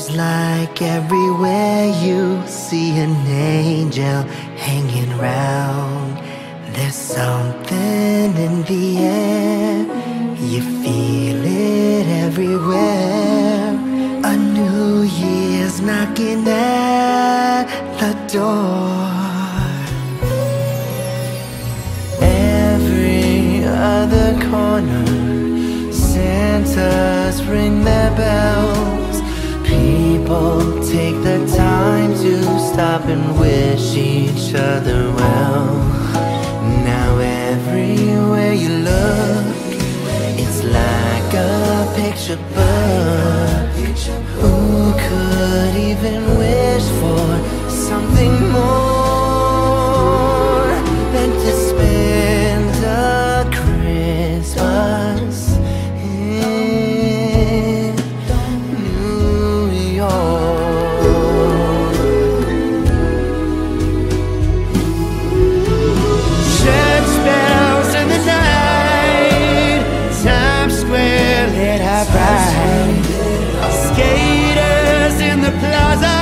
Seems like everywhere you see an angel hanging round. There's something in the air, you feel it everywhere. A new year's knocking at the door. Every other corner, Santas ring their bells. People take the time to stop and wish each other well. Now everywhere you look, it's like a picture book. Who could even wish for something more bright. Skaters in the plaza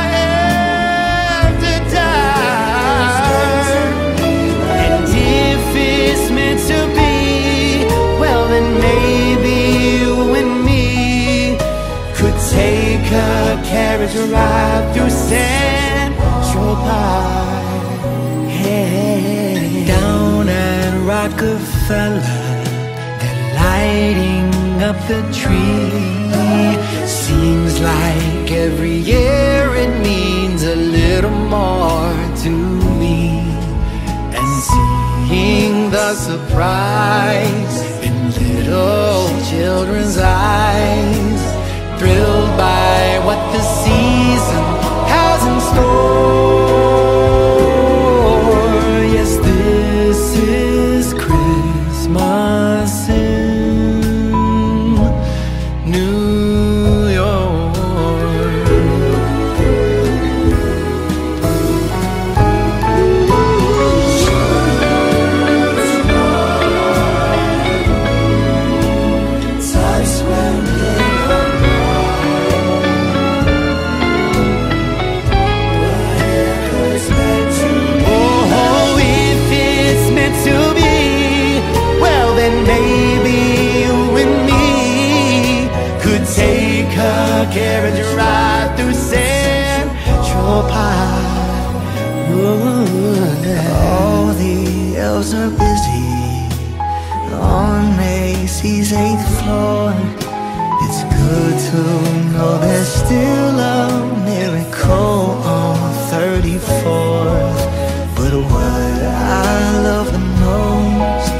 after dark. And if it's meant to be, well then maybe you and me could take a carriage ride through Central Park. Hey, down at Rockefeller, they're lighting up the tree. Seems like every year it means a little more to me. And seeing the surprise in little children's eyes, thrilled the are busy on Macy's eighth floor. It's good to know there's still a miracle on 34th. But what I love the most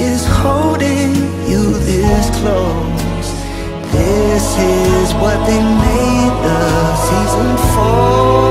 is holding you this close. This is what they made the season for.